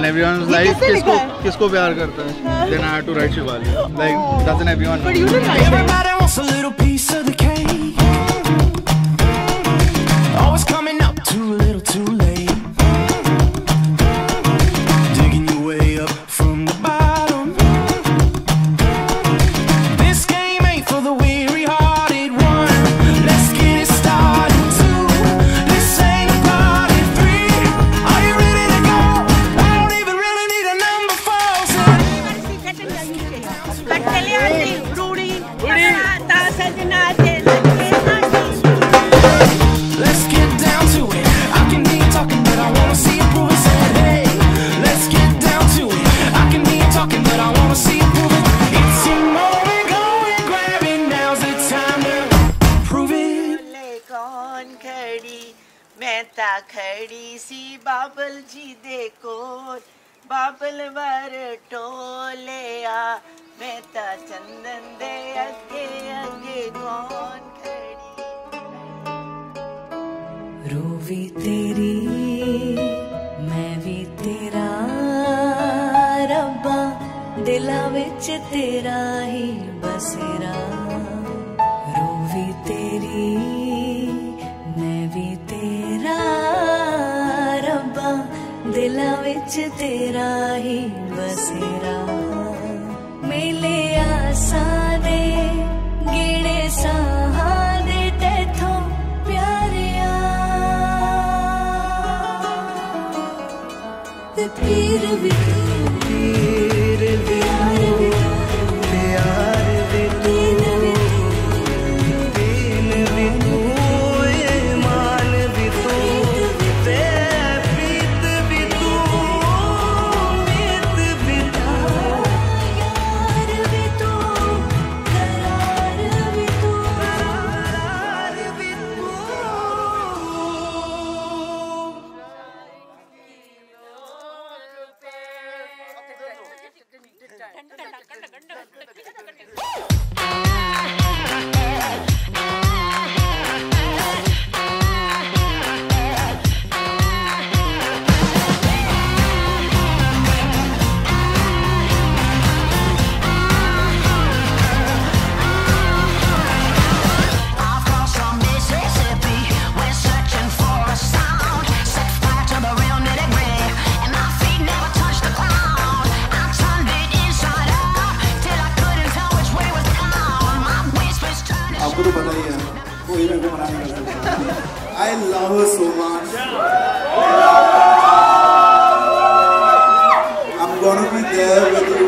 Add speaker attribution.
Speaker 1: then
Speaker 2: everyone's
Speaker 1: like किसको किसको प्यार करता है then I had to write Shivali like doesn't everyone
Speaker 3: know? रहता खड़ी सी बाबल जी दे कोल बाबल वर टोले आ। मैं ता चंदन दे अगे अगे कौन खड़ी?
Speaker 4: रू भी तेरी, मैं भी तेरा। रब्बा, दिला विच तेरा ही
Speaker 5: बसे। ਦਿਲਾਂ ਵਿੱਚ ਤੇਰਾ ਹੀ ਵਸੇਰਾ ਮਿਲੇ ਆਸਾਂ ਦੇ, ਗਿਣੇ ਸਾਹਾਂ ਦੇ ਤੇਥੋਂ ਪਿਆਰਿਆ। ਤੇ ਪੀਰ ਵੀ ਤੂੰ I
Speaker 6: love her so much. I'm gonna be there with her.